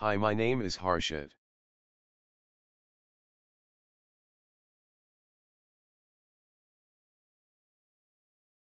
Hi my name is Harshad.